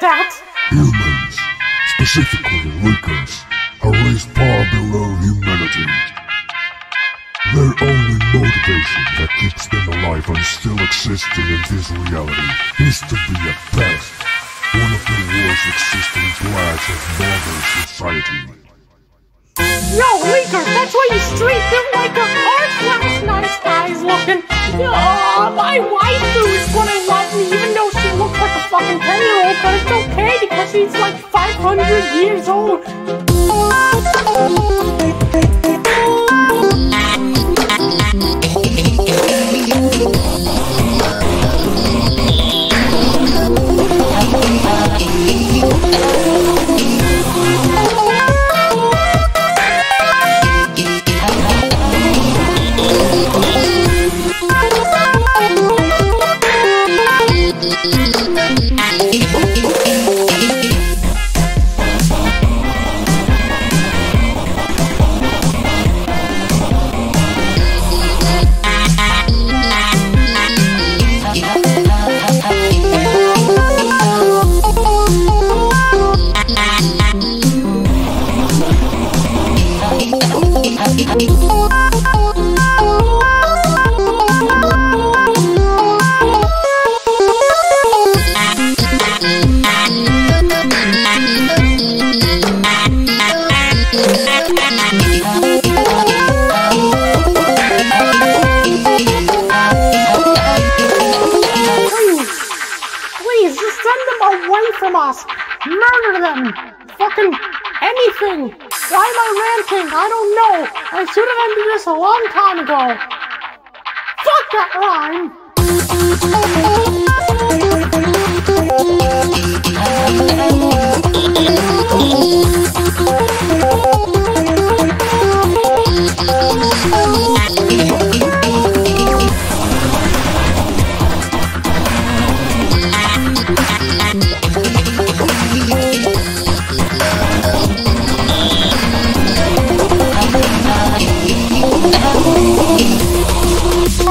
that? Humans, specifically leakers, are raised far below humanity. Their only motivation that keeps them alive and still existing in this reality is to be a pest, one of the worst existing plagues of modern society. Yo, Leaker, that's why you straight built like a arch last night, guys looking. Oh, my wife is gonna love me even though she looks like a 10 year old, but it's okay because she's like 500 years old. Murder them. Fucking anything. Why am I ranting? I don't know. I should have ended this a long time ago. Fuck that rhyme.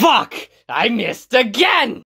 Fuck! I missed again!